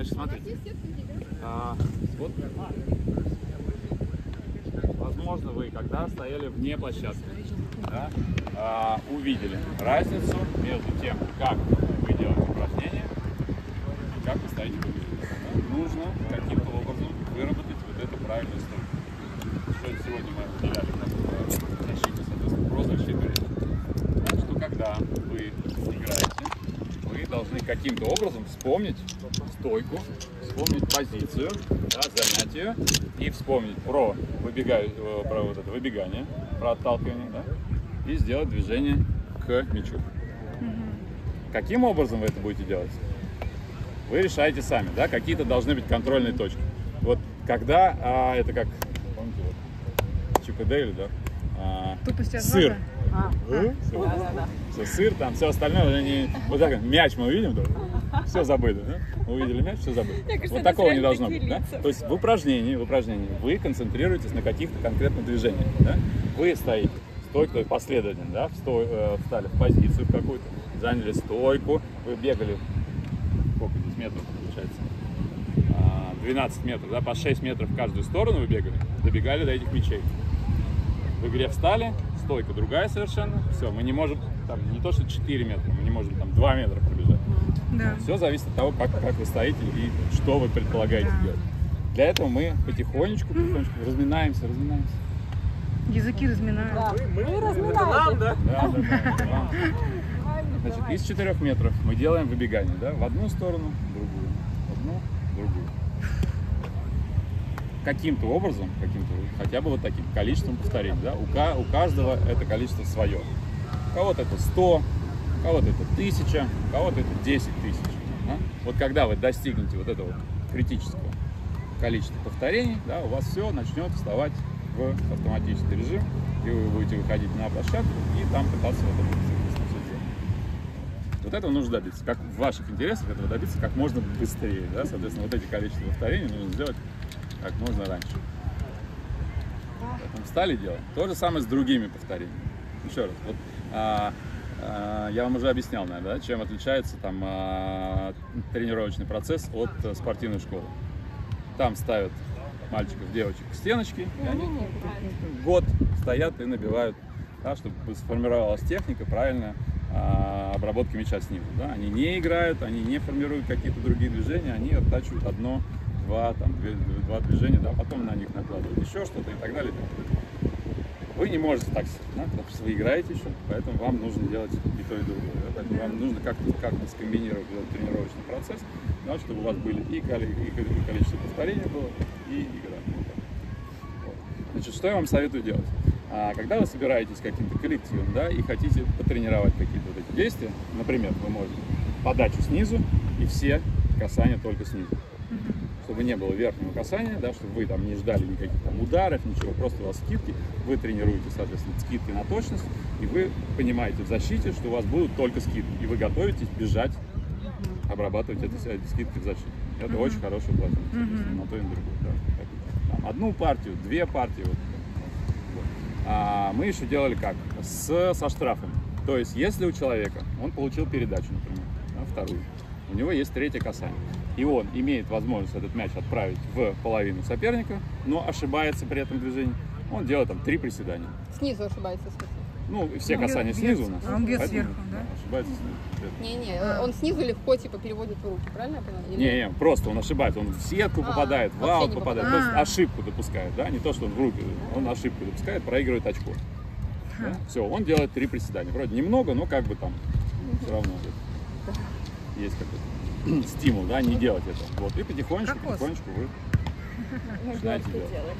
Значит, смотрите. А, вот, возможно, вы, когда стояли вне площадки, да, а, увидели разницу между тем, как вы делаете упражнения и как вы стоите в. Да? Нужно каким-то образом выработать вот эту правильную стойку. Что сегодня мы уделяли как защите, соответственно, про защиту речи. Так что когда вы играете, вы должны каким-то образом вспомнить стойку, вспомнить позицию, да, занять ее и вспомнить про, выбегаю, э, про вот это выбегание, про отталкивание, да, и сделать движение к мячу. Каким образом вы это будете делать? Вы решаете сами, да, какие-то должны быть контрольные точки. Вот когда, а, это как, помните, вот, Чип и Дейли, да, а, Тупость сыр, глаза. Э? Всё, сыр, там все остальное, они, вот так, мяч мы увидим, все забыли, да? Мы увидели мяч, все забыли. кажется, Вот такого не должно быть, да? То есть в упражнении, в упражнении вы концентрируетесь на каких-то конкретных движениях, да? Вы стоите стойко последовательно, да? Сто- э, встали в позицию какую-то, заняли стойку, вы бегали, сколько здесь метров получается? А, 12 метров, да, по 6 метров в каждую сторону вы бегали, добегали до этих мячей. В игре встали, стойка другая совершенно. Все, мы не можем, там, не то что 4 метра, мы не можем там 2 метра пробежать. Да. Все зависит от того, как, как вы стоите и что вы предполагаете Да. делать. Для этого мы потихонечку, потихонечку разминаемся, разминаемся. Языки разминают. Да. Мы, разминаете. нам, да? Да, да, да. да. Значит, из 4 метров мы делаем выбегание, да, в одну сторону, в другую, в одну, в другую. Каким-то образом, каким-то, хотя бы вот таким количеством повторений, да, у, у каждого это количество свое. У кого-то это 100, у кого-то это 1000, у кого-то это 10 тысяч. да. Вот когда вы достигнете вот этого критического количества повторений, да, у вас все начнет вставать в автоматический режим, и вы будете выходить на площадку и там пытаться вот это. Вот этого нужно добиться. Как в ваших интересах этого добиться как можно быстрее. Да? Соответственно, вот эти количества повторений нужно сделать как можно раньше. Поэтому встали делаем. То же самое с другими повторениями. Еще раз. Вот, а, а, я вам уже объяснял, наверное, да, чем отличается там а, тренировочный процесс от а, спортивной школы. Там ставят мальчиков, девочек к стеночке, и они год стоят и набивают, да, чтобы сформировалась техника правильная а, обработки мяча снизу. Да. Они не играют, они не формируют какие-то другие движения, они оттачивают одно, два, там, две- два движения, да, потом на них накладывают еще что-то и так далее. Вы не можете так, да, что вы играете еще, поэтому вам нужно делать и то, и другое. поэтому вам нужно как-то как скомбинировать этот тренировочный процесс, да, чтобы у вас были и, коли- и ко- и количество повторений было, и игра. Вот. Значит, что я вам советую делать? А, когда вы собираетесь каким-то коллективом, да, и хотите потренировать какие-то вот эти действия, например, вы можете подачу снизу и все касания только снизу чтобы не было верхнего касания, да, чтобы вы там не ждали никаких там ударов, ничего, просто у вас скидки, вы тренируете, соответственно, скидки на точность, и вы понимаете в защите, что у вас будут только скидки, и вы готовитесь бежать, обрабатывать эти, эти скидки в защите. Это очень хороший упражнение, соответственно, на то и на другое. да. Там одну партию, две партии. Вот. Вот. А мы еще делали как? С, со штрафом. То есть, если у человека, он получил передачу, например, да, вторую, у него есть третье касание, и он имеет возможность этот мяч отправить в половину соперника, но ошибается при этом движении, он делает там три приседания. Снизу ошибается, в смысле. Ну, все Он бьет касания вверх, снизу у нас. а он бьет сверху, да? Ошибается снизу. Не-не, А. он снизу легко типа переводит в руки, правильно я поняла? Или- Не, не, просто он ошибается, он в сетку А, попадает, в аут попадает, попадает. то есть А. ошибку допускает, да, не то, что он в руки, он ошибку допускает, проигрывает очко. Все, он делает три приседания. Вроде немного, но как бы там все равно есть какой-то стимул, да, не делать это. Вот, и потихонечку, Кокос. потихонечку вы начинаете что делать. делали.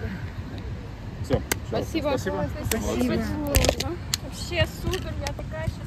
Все. Спасибо. Спасибо. Спасибо. Вообще супер, я такая счастливая.